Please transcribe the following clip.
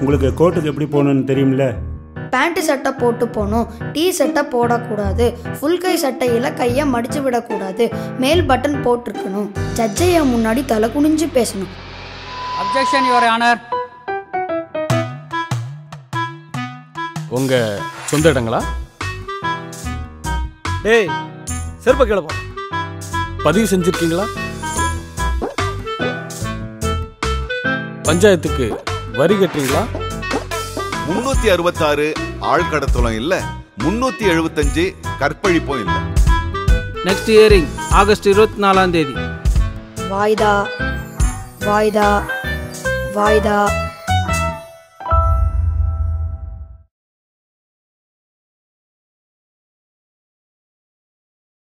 உங்களுக்கு கோர்ட்டுக்கு எப்படி போகணுன்னு தெரியும்ல? பேண்ட் சட்டை போட்டு போகணும். டீ சட்டை போடக்கூடாது. ஃபுல் கை சட்டையில் கையை மடிச்சு விடக்கூடாது. மேல் பட்டன் போட்டிருக்கணும். ஜட்ஜையா முன்னாடி தலை குனிஞ்சு பேசணும். அப்ஜெக்ஷன் யுவர் ஆனர் உங்க சொந்த இடங்களா? டேய் செருப்ப கிளப்பா பதிவு செஞ்சிருக்கீங்களா? பஞ்சாயத்துக்கு வரி கட்டுறீங்களா? முன்னூத்தி அறுபத்தாறு ஆழ்கடத்தலும் இல்ல முன்னூத்தி எழுபத்தஞ்சு கற்பழிப்பும் இல்ல. நெக்ஸ்ட் ஹியரிங் ஆகஸ்ட் இருபத்தி நாலாம் தேதி. வாய்தா வாய்தா வாய்தா.